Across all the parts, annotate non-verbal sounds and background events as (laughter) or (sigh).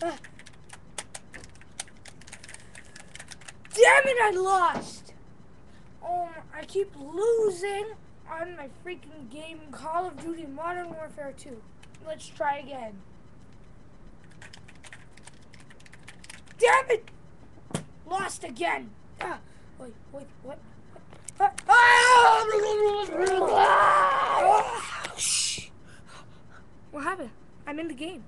Damn it, I lost! Oh, I keep losing on my freaking game Call of Duty Modern Warfare 2. Let's try again. Damn it! Lost again! Ah, wait, wait, what? what? Ah! What happened? I'm in the game.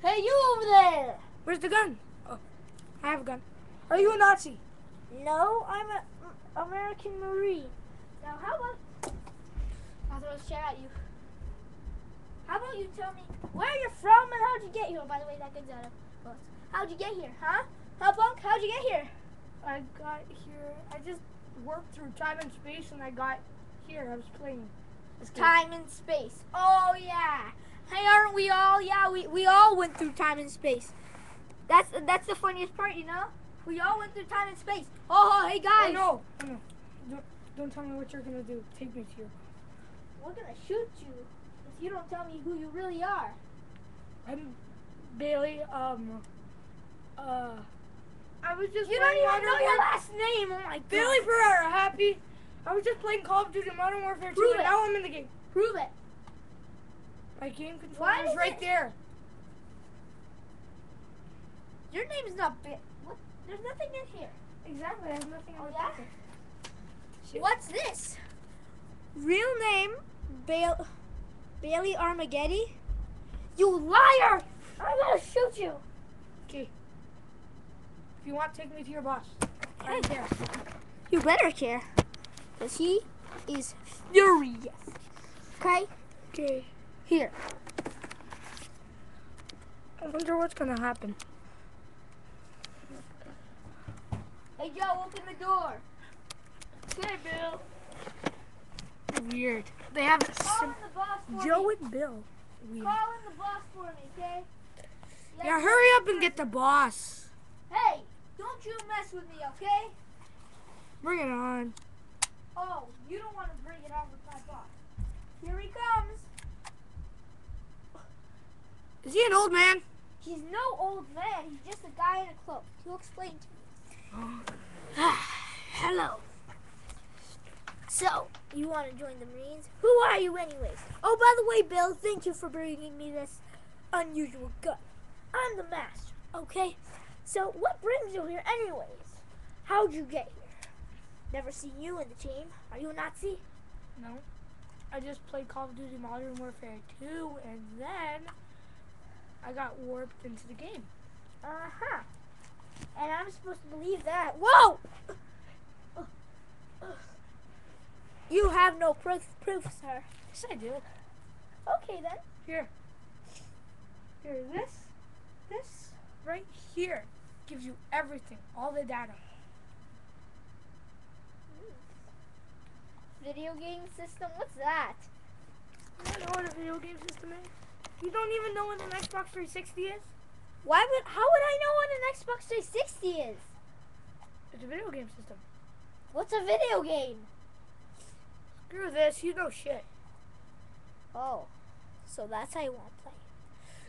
Hey, you over there! Where's the gun? Oh, I have a gun. Are you a Nazi? No, I'm a mm, American Marine. Now, how about I'll throw a chair at you. How about you tell me where you're from and how'd you get here? Oh, by the way, that gun's out of. How'd you get here, huh? Huh, Bunk? How'd you get here? I got here. I just worked through time and space, and I got here. I was playing. It's. Time and space. Oh yeah. Hey, aren't we all? Yeah, we, we all went through time and space. That's that's the funniest part, you know. We all went through time and space. Oh, hey Oh, guys. no, oh, no. Don't, don't tell me what you're gonna do. Take me to your. We're gonna shoot you if you don't tell me who you really are. I'm Bailey. Um. Uh. I was just. You don't even Modern know your last name. Oh my god. Bailey Ferrara. Happy. I was just playing Call of Duty Modern Warfare 2, Prove and it. now I'm in the game. Prove it. My game controller's is right it- there. Your name's not Ba- What? There's nothing in here. Exactly. There's nothing in Oh, my yeah? What's this? Real name, Bail- Bailey Armageddon. You liar! I'm gonna shoot you. Okay. If you want, take me to your boss. Right there. You better care, cause he is furious. Okay, Okay. Here. I wonder what's gonna happen. Hey Joe, open the door. Okay, Bill. Weird. They have Call sim- the boss for Joe me. and Bill. Weird. Call in the boss for me, okay? Yeah, hurry up and get the boss. Hey, don't you mess with me, okay? Bring it on. Oh, you don't want to bring it on with my boss. Here he comes. Is he an old man? He's no old man. He's just a guy in a cloak. He'll explain to me. (gasps) Ah, hello. So, you want to join the Marines? Who are you, anyways? Oh, by the way, Bill, thank you for bringing me this unusual gun. I'm the master, okay? So, what brings you here, anyways? How'd you get here? Never seen you in the team. Are you a Nazi? No. I just played Call of Duty Modern Warfare 2 and then I got warped into the game. Uh huh. And I'm supposed to believe that. Whoa! You have no proof, proof, sir. Yes, I do. Okay then. Here. Here, this, this right here gives you everything, all the data. Video game system. What's that? You don't know what a video game system is? You don't even know what an Xbox 360 is? Why would? How would I know what an Xbox 360 is? It's a video game system. What's a video game? Screw this, you know shit. Oh, so that's how you want to play.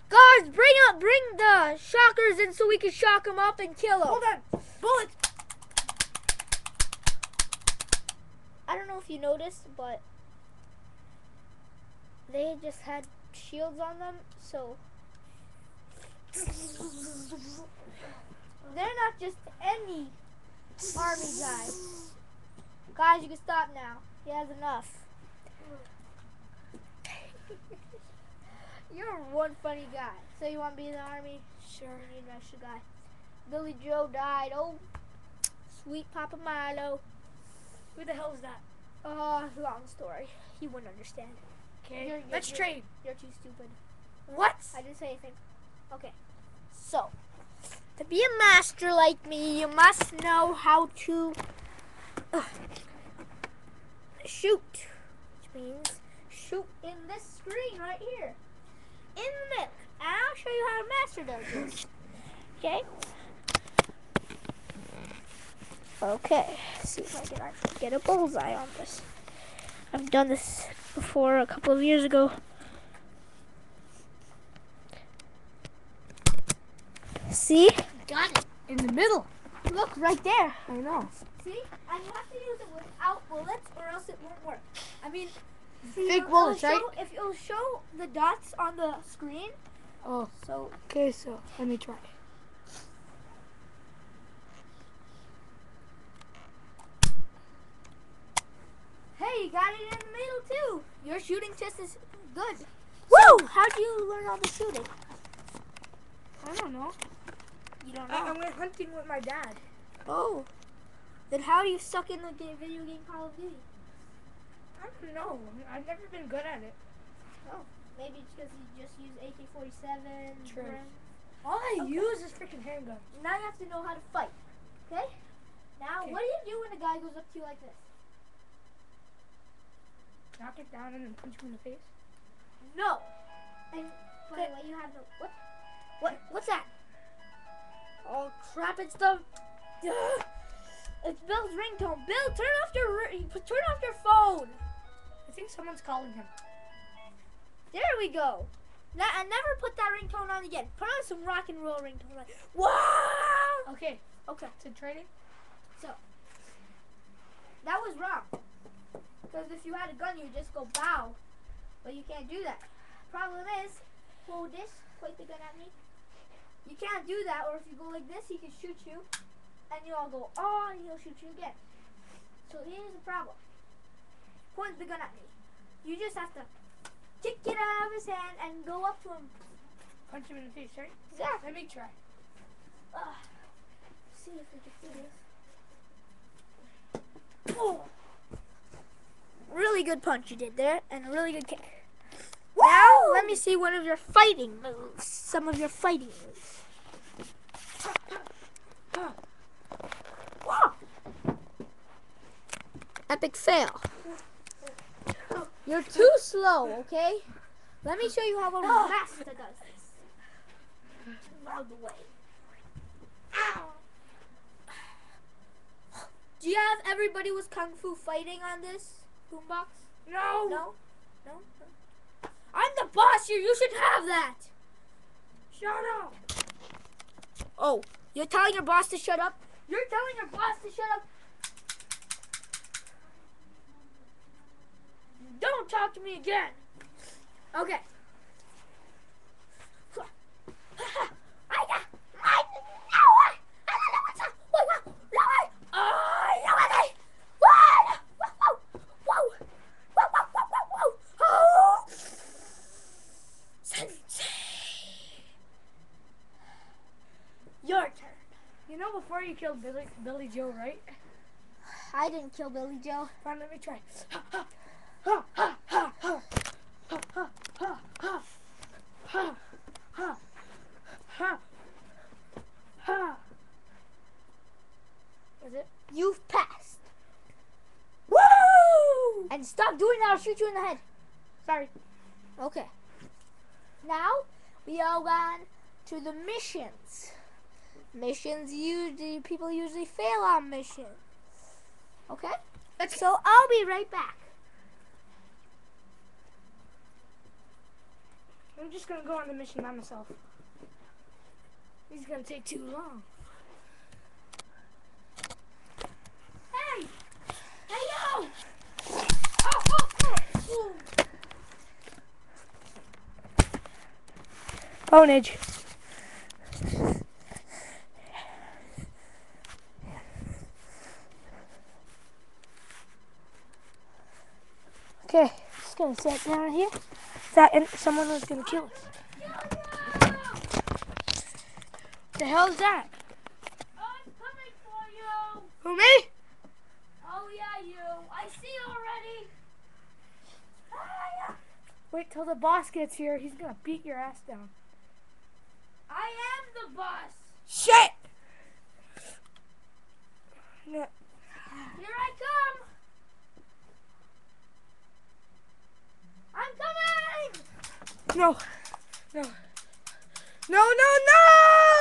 Guards, bring up, bring the shockers in so we can shock them up and kill them. Hold on! Bullets! I don't know if you noticed, but they just had shields on them, so they're not just any army guy. Guys, you can stop now. He has enough. You're one funny guy. So you want to be in the army? Sure. You need an extra guy. Billy Joe died. Oh, sweet Papa Milo. Who the hell is that? Uh, long story. He wouldn't understand. Okay, You're- let's you're- trade. You're too stupid. What? I didn't say anything. Okay. So, to be a master like me, you must know how to uh, shoot. Which means shoot in this screen right here. In the middle. And I'll show you how a master does this. Okay? Okay. See if I can actually get a bullseye on this. I've done this before a couple of years ago. See? Got it. In the middle. Look, right there. I know. See? And you have to use it without bullets or else it won't work. I mean, Fake it'll bullets, show- right? If it'll show the dots on the screen, Oh, so okay, so let me try. Hey, you got it in the middle too. Your shooting test is good. Woo! How'd you learn all the shooting? I don't know. You don't I, I went hunting with my dad. Oh. Then how do you suck in the game, video game Call of Duty? I don't know. I've never been good at it. Oh, maybe it's because you just use AK-47. True. All I Okay. use is freaking handgun. Now you have to know how to fight. Okay? Now, Okay. what do you do when a guy goes up to you like this? Knock it down and then punch him in the face. No. And by the way, you have the what? What? What's that? Oh crap! It's the. Ugh. (sighs) It's Bill's ringtone. Bill, turn off your turn off your phone. I think someone's calling him. There we go. Now, and never put that ringtone on again. Put on some rock and roll ringtone. Wow. Okay, Okay. to training. So that was wrong. Because if you had a gun, you would just go bow. But you can't do that. Problem is, hold this, point the gun at me. You can't do that, or if you go like this, he can shoot you. And you all go, oh, and he'll shoot you again. So here's the problem. Point the gun at me. You just have to kick it out of his hand and go up to him. Punch him in the face, right? Yeah. Let me try. Ugh. see if we can do this. Oh. Really good punch you did there, and a really good kick. Now, let me see one of your fighting moves. Some of your fighting moves. Epic fail. You're too slow, okay? Let me show you how a master does this. The way. Do you have everybody was kung fu fighting on this boombox? No. No? No? No. I'm the boss here. You should have that. Shut up. Oh, you're telling your boss to shut up? You're telling your boss to shut up? Don't talk to me again. Okay. know before you killed Billy, Billy Joe, right? I didn't kill Billy Joe. Fine, let me try. Is it? You've passed. Woo! And stop doing that, I'll shoot you in the head. Sorry. Okay. Now, we are going to the missions. Missions usually, people usually fail on missions. Okay? So I'll be right back. I'm just gonna go on the mission by myself. This is gonna take too long. Hey! Hey, yo! Oh, oh, oh. Phonage. Okay, just gonna sit down here. That and someone was gonna kill us. The hell is that? I'm coming for you! Who me? Oh, yeah, you. I see you already. Ah, Wait till the boss gets here. He's gonna beat your ass down. I am the boss. Shit! No. Here I come. No. No. No, no, no!